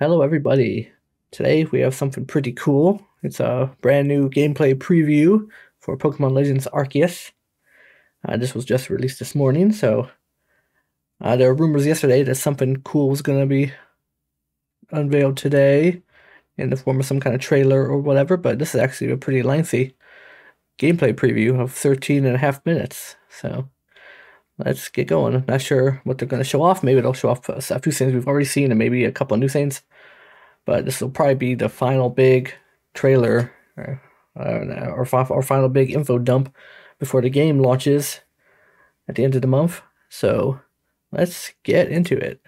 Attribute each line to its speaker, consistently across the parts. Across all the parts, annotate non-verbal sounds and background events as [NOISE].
Speaker 1: Hello, everybody. Today we have something pretty cool. It's a brand new gameplay preview for Pokemon Legends Arceus. Uh, this was just released this morning, so uh, there were rumors yesterday that something cool was going to be unveiled today in the form of some kind of trailer or whatever, but this is actually a pretty lengthy gameplay preview of 13 and a half minutes. So let's get going. Not sure what they're going to show off. Maybe they'll show off a few things we've already seen and maybe a couple of new things. But this will probably be the final big trailer or, uh, or, or final big info dump before the game launches at the end of the month. So let's get into it.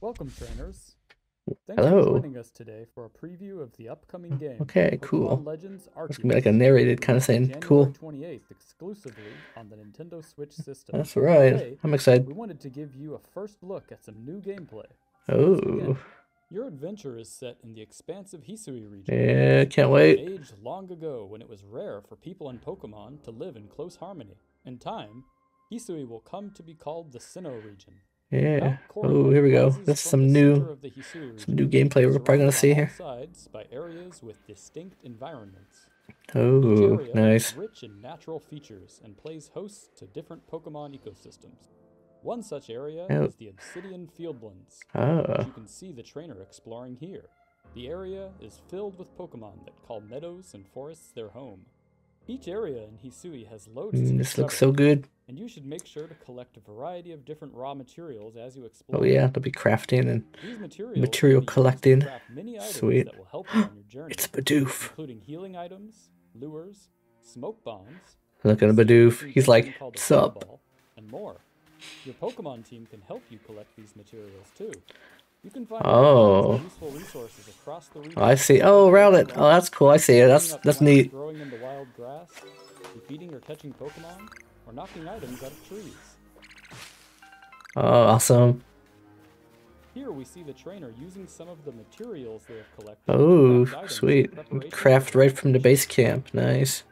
Speaker 2: Welcome, trainers.
Speaker 1: Thanks Hello.
Speaker 2: for joining us today for a preview of the upcoming game.
Speaker 1: Okay, cool. Legends Arceus. It's gonna be like a narrated kind of thing. Cool. 28th
Speaker 2: exclusively on the Nintendo Switch system.
Speaker 1: That's right. Today, I'm excited.
Speaker 2: We wanted to give you a first look at some new gameplay.
Speaker 1: Oh.
Speaker 2: Your adventure is set in the expansive Hisui region.
Speaker 1: Yeah, can't wait.
Speaker 2: Age long ago when it was rare for people and Pokemon to live in close harmony. In time, Hisui will come to be called the Sinnoh region.
Speaker 1: Yeah. Oh, here we go. This is some new, some new gameplay we're probably gonna see here.
Speaker 2: By areas with distinct environments.
Speaker 1: Oh, nice.
Speaker 2: Rich in natural features and plays host to different Pokemon ecosystems. One such area oh. is the Obsidian Fieldlands,
Speaker 1: oh. Ah.
Speaker 2: you can see the trainer exploring here. The area is filled with Pokemon that call meadows and forests their home. Each area in Hisui has loads
Speaker 1: mm, This looks so good.
Speaker 2: And you should make sure to collect a variety of different raw materials as you explore.
Speaker 1: Oh yeah, there'll be crafting and material collecting. Sweet. It's Bidoof.
Speaker 2: Including healing items, lures, smoke bombs.
Speaker 1: Look at Bidoof. He's like, sup?
Speaker 2: And more. Your Pokemon team can help you collect these materials too. You can find
Speaker 1: oh.
Speaker 2: useful resources across the region.
Speaker 1: I see. Oh, Rowlet. Oh, that's cool. I see it. That's that's neat.
Speaker 2: Growing in the wild grass, defeating or catching Pokemon, or knocking items out of trees.
Speaker 1: Oh, awesome.
Speaker 2: Here we see the trainer using some of the materials they have collected.
Speaker 1: Oh, sweet. Craft right from the base camp. Nice.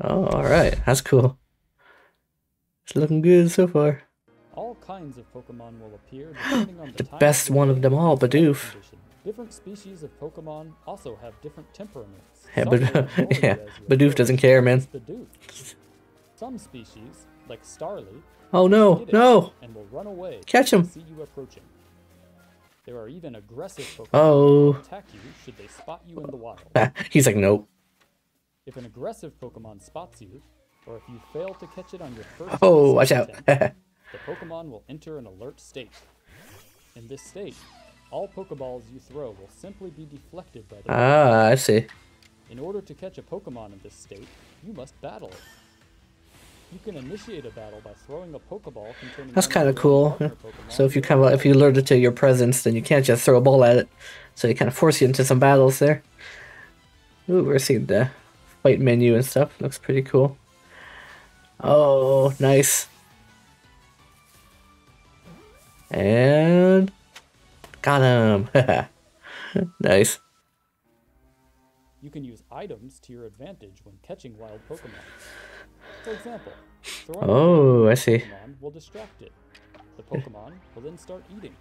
Speaker 1: Oh, alright. That's cool. It's looking good so far.
Speaker 2: All kinds of Pokemon will appear [GASPS] depending on
Speaker 1: the, the best one of them all, Bidoof.
Speaker 2: Different species of Pokemon also have different temperaments.
Speaker 1: Yeah, but [LAUGHS] yeah, Bidoof doesn't care, man.
Speaker 2: Some species, like Starly,
Speaker 1: oh no, no,
Speaker 2: and will run away.
Speaker 1: Catch him.
Speaker 2: See you approaching. There are even aggressive Pokemon
Speaker 1: oh.
Speaker 2: attack you should they spot you in the wild. [LAUGHS]
Speaker 1: He's like, nope.
Speaker 2: If an aggressive Pokemon spots you, or if you fail to catch it on your first
Speaker 1: Oh, watch out. [LAUGHS]
Speaker 2: the Pokemon will enter an alert state. In this state, all Pokeballs you throw will simply be deflected by the
Speaker 1: Ah, I see.
Speaker 2: In order to catch a Pokemon in this state, you must battle it. You can initiate a battle by throwing a Pokeball containing
Speaker 1: That's kind of cool. So if you kind of if you alert it to your presence, then you can't just throw a ball at it. So you kind of force you into some battles there. Ooh, we're seeing the fight menu and stuff. Looks pretty cool. Oh, nice. And got him. [LAUGHS] nice.
Speaker 2: You can use items to your advantage when catching wild Pokemon. For example,
Speaker 1: oh, I see.
Speaker 2: Pokemon will distract it. The Pokemon will then start eating.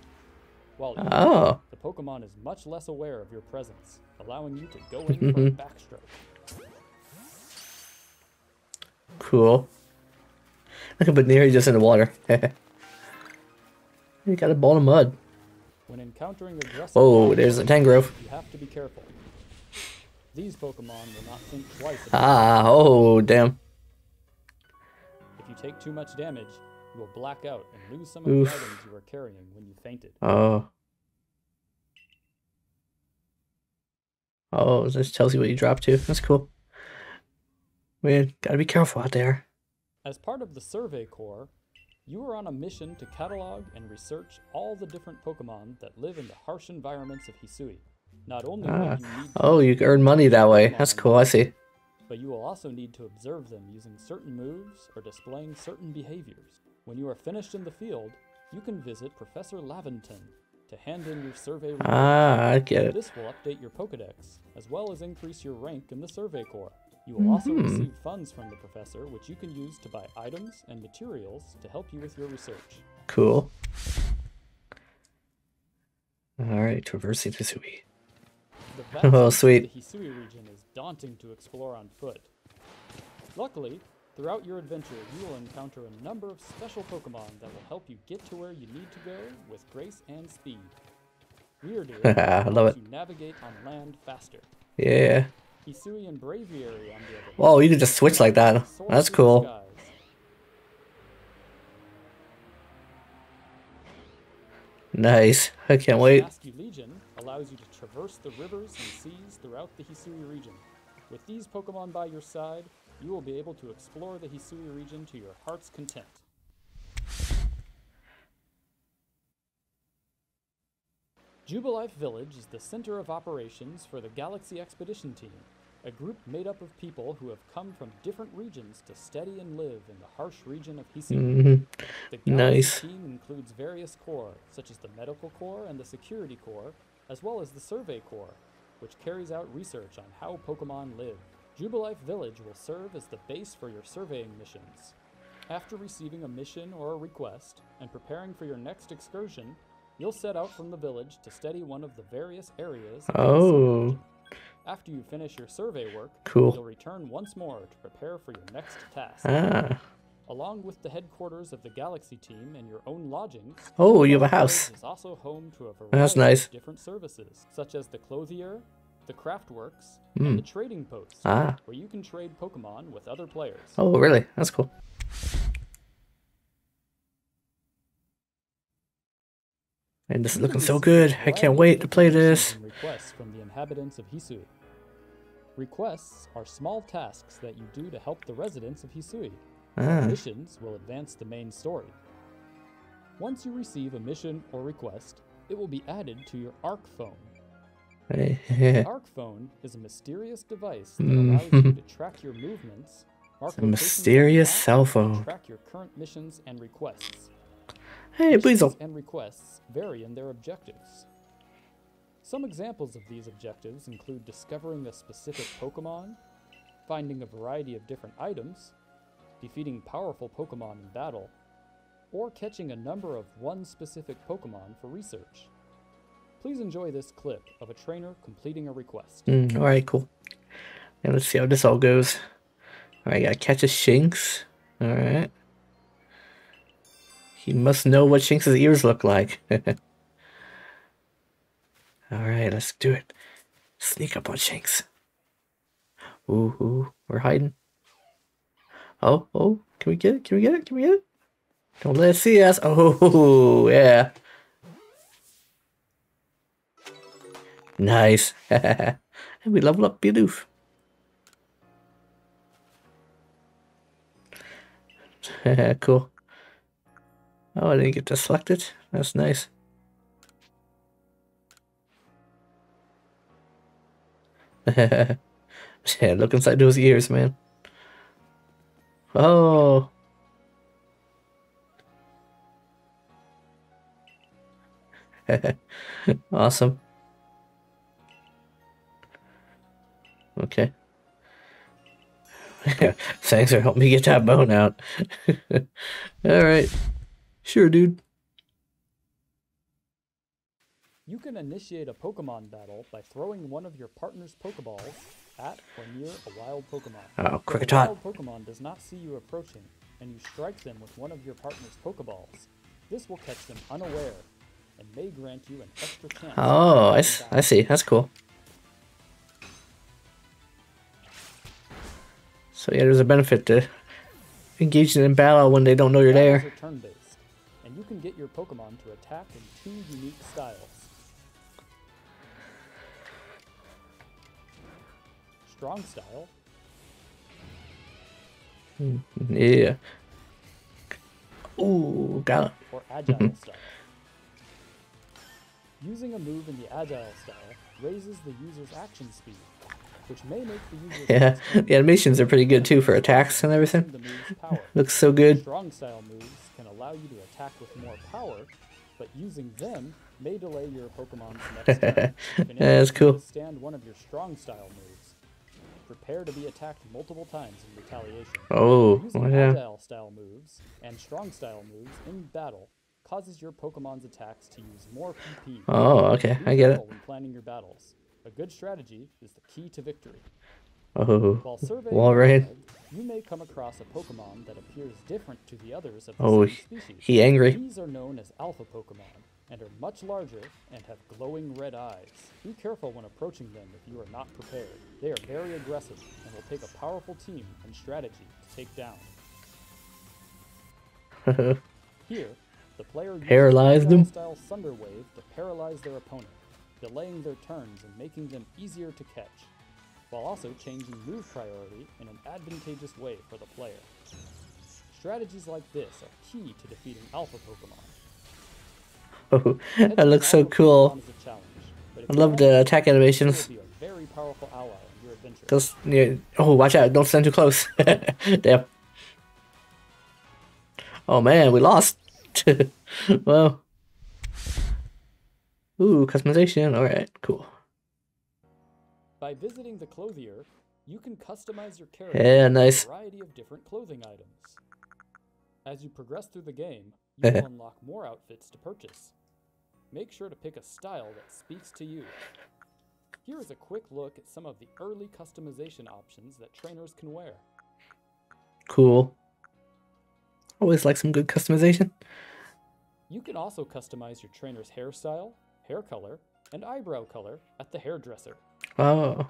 Speaker 2: While eating,
Speaker 1: oh.
Speaker 2: the Pokemon is much less aware of your presence, allowing you to go in for a [LAUGHS] backstroke.
Speaker 1: Cool. Look at he's just in the water. [LAUGHS] he got a ball of mud.
Speaker 2: When encountering aggressive
Speaker 1: Oh, there's a Tangrowth.
Speaker 2: You have to be careful. These Pokemon will not think twice.
Speaker 1: Ah, oh, damn.
Speaker 2: If you take too much damage, you will black out and lose some of the items you were carrying when you fainted.
Speaker 1: Oh. Oh, this tells you what you dropped to. That's cool. Man, gotta be careful out there.
Speaker 2: As part of the Survey Corps, you are on a mission to catalog and research all the different Pokemon that live in the harsh environments of Hisui. Not only ah. you
Speaker 1: oh, you earn money that way. That's cool. I see.
Speaker 2: But you will also need to observe them using certain moves or displaying certain behaviors. When you are finished in the field, you can visit Professor Laventon to hand in your survey report.
Speaker 1: Ah, I get it.
Speaker 2: This will update your Pokedex, as well as increase your rank in the Survey Corps. You will also mm-hmm. receive funds from the professor, which you can use to buy items and materials to help you with your research.
Speaker 1: Cool. Alright, traversing Hisui.
Speaker 2: The [LAUGHS]
Speaker 1: Oh, sweet.
Speaker 2: The Hisui region is daunting to explore on foot. Luckily, throughout your adventure, you will encounter a number of special Pokemon that will help you get to where you need to go with grace and speed. Wyrdeer [LAUGHS]
Speaker 1: I love it.
Speaker 2: you navigate on land faster.
Speaker 1: Yeah.
Speaker 2: Hisuian Braviary, on the other
Speaker 1: Whoa, you can just switch like that. That's cool. Nice. I can't wait.
Speaker 2: Basculegion allows you to traverse the rivers and seas throughout the Hisui region. With these Pokemon by your side, you will be able to explore the Hisui region to your heart's content. Jubilife Village is the center of operations for the Galaxy Expedition Team, a group made up of people who have come from different regions to study and live in the harsh region of Hisui.
Speaker 1: hmm
Speaker 2: The
Speaker 1: Nice.
Speaker 2: team includes various corps, such as the Medical Corps and the Security Corps, as well as the Survey Corps, which carries out research on how Pokemon live. Jubilife Village will serve as the base for your surveying missions. After receiving a mission or a request and preparing for your next excursion, you'll set out from the village to study one of the various areas.
Speaker 1: Oh.
Speaker 2: After you finish your survey work,
Speaker 1: Cool.
Speaker 2: you'll return once more to prepare for your next task.
Speaker 1: Ah.
Speaker 2: Along with the headquarters of the Galaxy team and your own lodgings,
Speaker 1: Oh, you have a house.
Speaker 2: Is also home to a variety
Speaker 1: That's nice.
Speaker 2: of different services, such as the clothier, the craftworks,
Speaker 1: Hmm.
Speaker 2: and the trading post,
Speaker 1: Ah.
Speaker 2: where you can trade Pokemon with other players.
Speaker 1: Oh, really? That's cool. And this is looking so good. I can't wait to play this.
Speaker 2: Requests from the inhabitants of Hisui. Requests are small tasks that you do to help the residents of Hisui.
Speaker 1: Ah.
Speaker 2: Missions will advance the main story. Once you receive a mission or request, it will be added to your ARC phone. The ARC phone is a mysterious device that allows you to track your movements, [LAUGHS] mark
Speaker 1: a
Speaker 2: locations on the
Speaker 1: mysterious cell phone.
Speaker 2: track your current missions and requests.
Speaker 1: Hey,
Speaker 2: Missions
Speaker 1: Weasel.
Speaker 2: and requests vary in their objectives. Some examples of these objectives include discovering a specific Pokemon, finding a variety of different items, defeating powerful Pokemon in battle, or catching a number of one specific Pokemon for research. Please enjoy this clip of a trainer completing a request.
Speaker 1: Mm, all right, cool. Now let's see how this all goes. All right, gotta catch a Shinx. All right. He must know what Shinx's ears look like. [LAUGHS] all right, let's do it. Sneak up on Shinx. Ooh, ooh, we're hiding. Oh, oh, can we get it? Can we get it? Can we get it? Don't let it see us. Oh, [LAUGHS] yeah. Nice. [LAUGHS] and we level up Bidoof. [LAUGHS] cool. Oh, I didn't get to select it. That's nice. [LAUGHS] yeah, look inside those ears, man. Oh. [LAUGHS] awesome. Okay. [LAUGHS] Thanks for helping me get that bone out. Alright. Sure, dude.
Speaker 2: You can initiate a Pokemon battle by throwing one of your partner's Pokeballs at or near a wild Pokemon.
Speaker 1: Oh,
Speaker 2: If a wild Pokemon does not see you approaching, and you strike them with one of your partner's Pokeballs, this will catch them unaware and may grant you an extra chance.
Speaker 1: Oh, I,
Speaker 2: win
Speaker 1: s-
Speaker 2: the
Speaker 1: I see. That's cool. So yeah, there's a benefit to engaging in battle when they don't know you're there.
Speaker 2: turn-based, and you can get your Pokemon to attack in two unique styles. Strong style
Speaker 1: Yeah. Ooh, got it.
Speaker 2: or agile mm-hmm. style. Using a move in the agile style raises the user's action speed, which may make the user's
Speaker 1: Yeah, the animations are pretty good too for attacks and everything.
Speaker 2: the move's power.
Speaker 1: Looks so good.
Speaker 2: Strong style moves can allow you to attack with more power, but using them may delay your Pokemon's next [LAUGHS] turn.
Speaker 1: That's cool.
Speaker 2: Withstand one of your strong style moves. Prepare to be attacked multiple times in retaliation.
Speaker 1: Oh,
Speaker 2: Using
Speaker 1: well, yeah.
Speaker 2: agile style moves and strong style moves in battle causes your Pokemon's attacks to use more PP.
Speaker 1: Oh, okay, I get it.
Speaker 2: When planning your battles, a good strategy is the key to victory.
Speaker 1: Oh,
Speaker 2: While surveying the wild, you may come across a Pokemon that appears different to the others of the
Speaker 1: Oh,
Speaker 2: same species.
Speaker 1: he angry.
Speaker 2: These are known as alpha Pokemon and are much larger and have glowing red eyes. Be careful when approaching them if you are not prepared. They are very aggressive and will take a powerful team and strategy to take down. [LAUGHS] Here, the player uses
Speaker 1: Paralyze them?
Speaker 2: style Thunder Wave to paralyze their opponent, delaying their turns and making them easier to catch, while also changing move priority in an advantageous way for the player. Strategies like this are key to defeating alpha Pokemon.
Speaker 1: Oh, that looks so cool.
Speaker 2: Pokemon is a challenge, but if
Speaker 1: I love the attack animations.
Speaker 2: you will be a very powerful ally on your adventure.
Speaker 1: Those, yeah. Oh, watch out! Don't stand too close. [LAUGHS] Damn. Oh man, we lost. [LAUGHS] well. Ooh, customization. All right, cool.
Speaker 2: By visiting the clothier, you can customize your character
Speaker 1: Yeah,
Speaker 2: with
Speaker 1: nice.
Speaker 2: a variety of different clothing items. As you progress through the game, you [LAUGHS] unlock more outfits to purchase. Make sure to pick a style that speaks to you. Here is a quick look at some of the early customization options that trainers can wear.
Speaker 1: Cool. Always like some good customization.
Speaker 2: You can also customize your trainer's hairstyle, hair color, and eyebrow color at the hairdresser.
Speaker 1: Oh,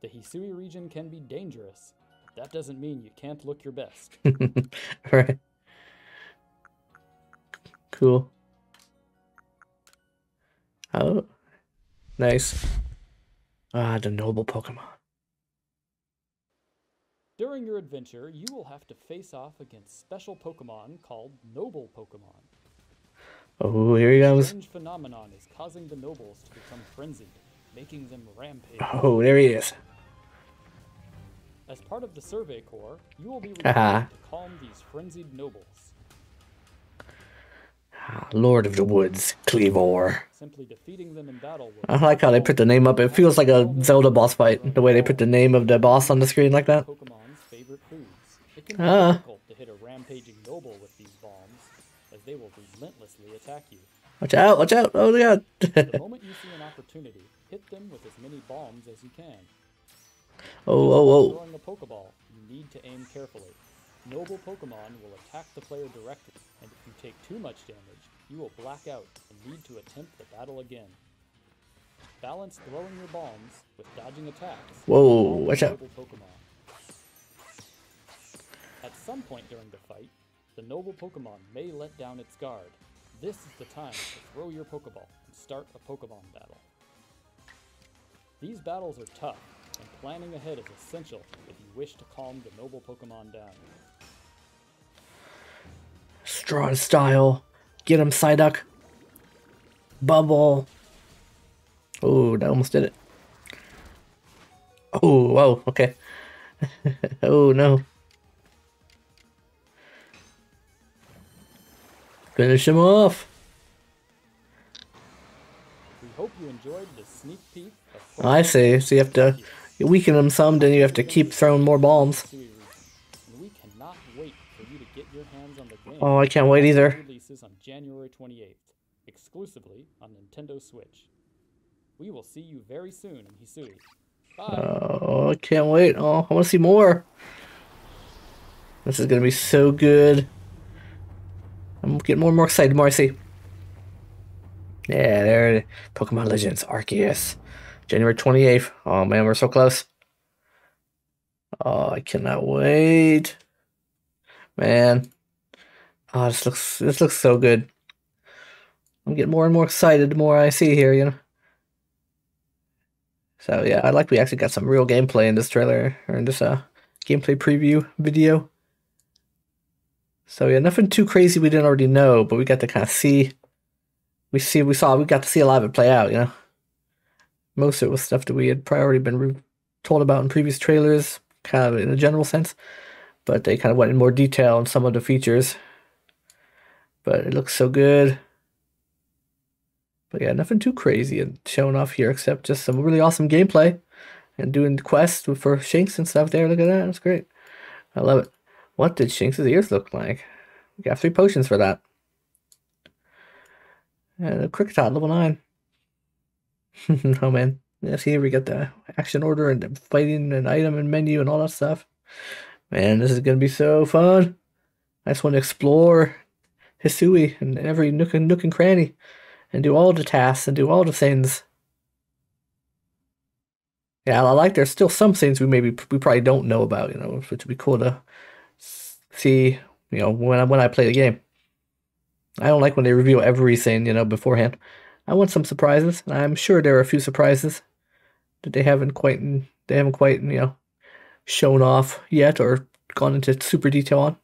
Speaker 2: The Hisui region can be dangerous, but that doesn't mean you can't look your best.
Speaker 1: all [LAUGHS] right. Cool. Oh, nice. Ah, the noble Pokemon.
Speaker 2: During your adventure, you will have to face off against special Pokemon called Noble Pokemon.
Speaker 1: Oh, here he goes.
Speaker 2: Strange phenomenon is causing the nobles to become frenzied, making them rampage.
Speaker 1: Oh, there he is.
Speaker 2: As part of the Survey Corps, you will be [LAUGHS] required to calm these frenzied nobles.
Speaker 1: Lord of the Woods, Kleavor.
Speaker 2: Simply defeating them in battle
Speaker 1: I like how they put the name up. It feels like a Zelda boss fight, the way they put the name of the boss on the screen like that.
Speaker 2: Pokemon's favorite foods. It can be
Speaker 1: Ah.
Speaker 2: difficult to hit a rampaging noble with these bombs, as they will relentlessly attack you.
Speaker 1: Watch out, watch out. Oh, my
Speaker 2: The
Speaker 1: god. [LAUGHS]
Speaker 2: moment you see an opportunity, hit them with as many bombs as you can.
Speaker 1: oh, oh, oh.
Speaker 2: Throwing a Pokeball, you need to aim carefully. Noble Pokemon will attack the player directly, and if you take too much damage, you will black out and need to attempt the battle again. Balance throwing your bombs with dodging attacks.
Speaker 1: Whoa, watch out.
Speaker 2: Pokemon. At some point during the fight, the noble Pokemon may let down its guard. This is the time to throw your Pokeball and start a Pokemon battle. These battles are tough, and planning ahead is essential if you wish to calm the noble Pokemon down.
Speaker 1: Strong style. Get him, Psyduck. Bubble. Oh, that almost did it. Oh, whoa, okay. [LAUGHS] oh, no. Finish him off.
Speaker 2: We hope you enjoyed this sneak peek of
Speaker 1: I see. So you have to you weaken them some, then you have to keep throwing more bombs.
Speaker 2: Hisui region, and we cannot wait for you to get your hands on the game.
Speaker 1: Oh, I can't wait either.
Speaker 2: Releases on January 28th, exclusively on Nintendo Switch. We will see you very soon in Hisui. Bye.
Speaker 1: Oh, I can't wait. Oh, I want to see more. This is gonna be so good. I'm getting more and more excited the more I see. Yeah, there it is. Pokemon Legends Arceus. January 28th. Oh man, we're so close. Oh, I cannot wait. Man. Oh, this looks this looks so good. I'm getting more and more excited the more I see here, you know. So yeah, I like we actually got some real gameplay in this trailer or in this uh gameplay preview video. So yeah, nothing too crazy we didn't already know, but we got to kind of see. We see, we saw, we got to see a lot of it play out. You know, most of it was stuff that we had already been told about in previous trailers, kind of in a general sense, but they kind of went in more detail on some of the features. But it looks so good. But yeah, nothing too crazy and showing off here except just some really awesome gameplay and doing quests for Shinx and stuff there. Look at that. That's great. I love it. What did Shinx's ears look like? We got three potions for that. And a Kricketot, level 9. [LAUGHS] oh man. Yeah, see, we got the action order and the fighting and item and menu and all that stuff. Man, this is to be so fun. I just want to explore Hisui and every nook and nook and cranny and do all the tasks and do all the things. Yeah, I like there's still some things we maybe we probably don't know about, you know, which would be cool to see, you know, when I when I play the game. I don't like when they reveal everything, you know, beforehand. I want some surprises, and I'm sure there are a few surprises that they haven't quite they haven't quite, you know, shown off yet or gone into super detail on.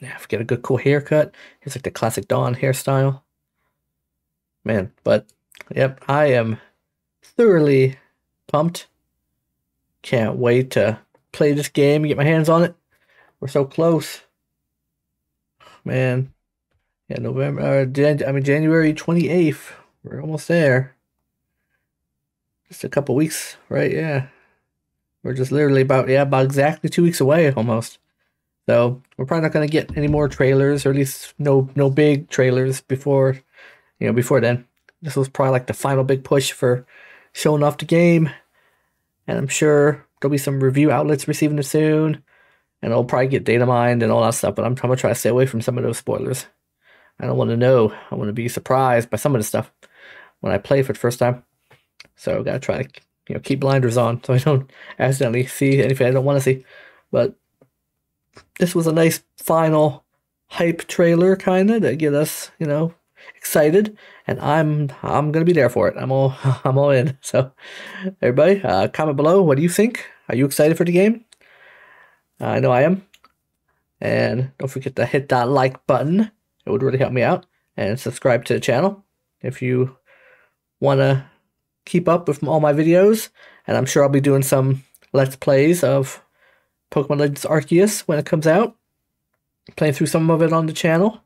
Speaker 1: Yeah, get a good cool haircut. It's like the classic Dawn hairstyle. Man, but yep, I am thoroughly pumped. Can't wait to play this game and get my hands on it. We're so close. Man. Yeah, November, uh, Jan- I mean, January 28th. We're almost there. Just a couple weeks, right? Yeah. We're just literally about, yeah, about exactly two weeks away almost. So we're probably not going to get any more trailers, or at least no no big trailers before, you know, before then. This was probably like the final big push for showing off the game. And I'm sure there'll be some review outlets receiving it soon. And I'll probably get data mined and all that stuff, but I'm, I'm to try to stay away from some of those spoilers. I don't want to know. I want to be surprised by some of the stuff when I play for the first time. So I gotta try to you know keep blinders on so I don't accidentally see anything I don't want to see. But this was a nice final hype trailer kinda to get us, you know, excited and I'm I'm gonna be there for it. I'm all [LAUGHS] I'm all in. So, everybody, uh, comment below. What do you think? Are you excited for the game? Uh, I know I am. And don't forget to hit that like button. It would really help me out. And subscribe to the channel if you want to keep up with all my videos. And I'm sure I'll be doing some let's plays of Pokemon Legends Arceus when it comes out. Playing through some of it on the channel.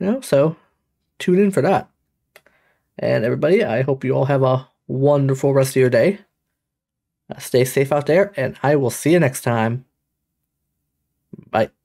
Speaker 1: You know, so tune in for that. And everybody, I hope you all have a wonderful rest of your day. Uh, stay safe out there, and I will see you next time. Bye.